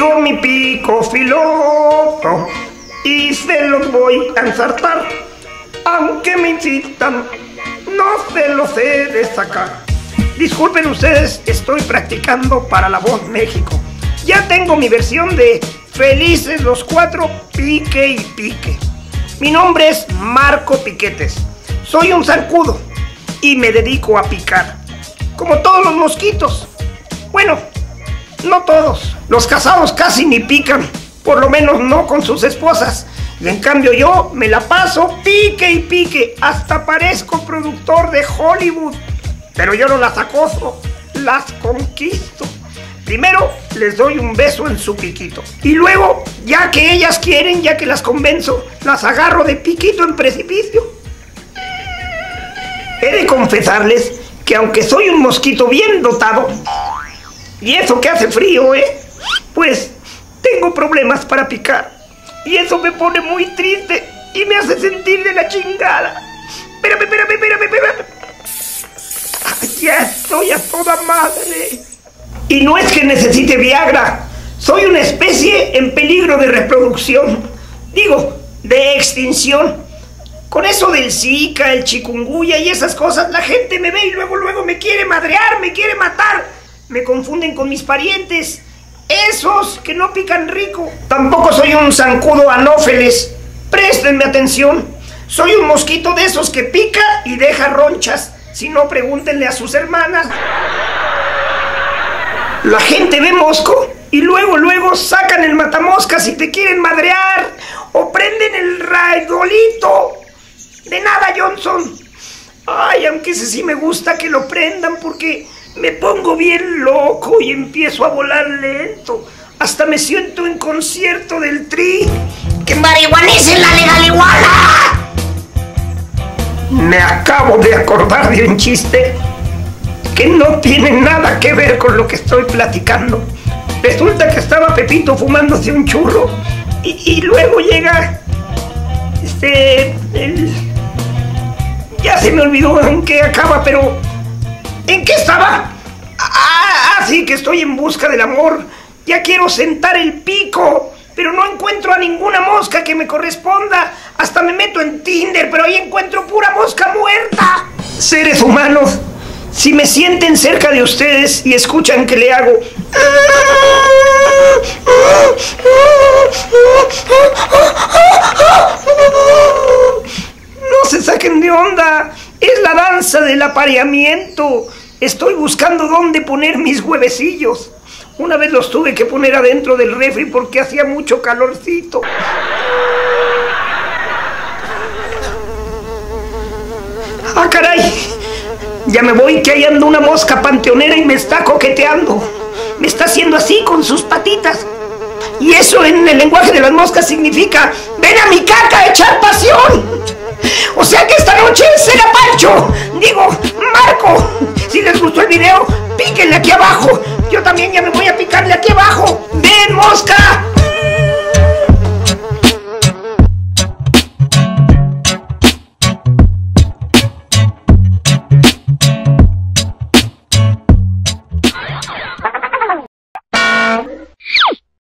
traigo mi pico filoso y se los voy a ensartar. Aunque me insistan, no se los he de sacar. Disculpen ustedes, estoy practicando para la voz México. Ya tengo mi versión de Felices los cuatro, pique y pique. Mi nombre es Marco Piquetes. Soy un zancudo y me dedico a picar. Como todos los mosquitos. Bueno, no todos. Los casados casi ni pican. Por lo menos no con sus esposas. En cambio yo me la paso pique y pique. Hasta parezco productor de Hollywood. Pero yo no las acoso, las conquisto. Primero les doy un beso en su piquito. Y luego, ya que ellas quieren, ya que las convenzo, las agarro de piquito en precipicio. He de confesarles que aunque soy un mosquito bien dotado, y eso que hace frío, ¿eh? Pues tengo problemas para picar. Y eso me pone muy triste y me hace sentir de la chingada. Espérame, espérame, espérame, espérame. Ya estoy a toda madre. Y no es que necesite Viagra. Soy una especie en peligro de reproducción. Digo, de extinción. Con eso del Zika, el chikungunya y esas cosas, la gente me ve y luego, luego me quiere madrear, me quiere matar. Me confunden con mis parientes. Esos que no pican rico. Tampoco soy un zancudo anófeles. Préstenme atención. Soy un mosquito de esos que pica y deja ronchas. Si no, pregúntenle a sus hermanas. La gente ve mosco y luego, luego sacan el matamoscas y te quieren madrear o prenden el raidolito. De nada, Johnson. Ay, aunque ese sí me gusta que lo prendan porque me pongo bien loco y empiezo a volar lento. Hasta me siento en concierto del tri. ¡Que marihuanicen la legal iguala! Me acabo de acordar de un chiste que no tiene nada que ver con lo que estoy platicando. Resulta que estaba Pepito fumándose un churro y, y luego llega este el, ya se me olvidó en qué acaba, pero ¿en qué estaba? Ah, ah, que estoy en busca del amor. Ya quiero sentar el pico, pero no encuentro a ninguna mosca que me corresponda. Hasta me meto en Tinder, pero ahí encuentro pura mosca muerta. Seres humanos, si me sienten cerca de ustedes y escuchan que le hago... No se saquen de onda. Es la danza del apareamiento. Estoy buscando dónde poner mis huevecillos. Una vez los tuve que poner adentro del refri porque hacía mucho calorcito. ¡Ah, caray! Ya me voy, que ahí anda una mosca panteonera y me está coqueteando. Me está haciendo así con sus patitas. Y eso en el lenguaje de las moscas significa, ven a mi caca a echar pasión. O sea que esta noche será Pancho. Digo, Marco. Si les gustó el video, píquenle aquí abajo. Yo también ya me voy a picarle aquí abajo. ¡Ven, mosca!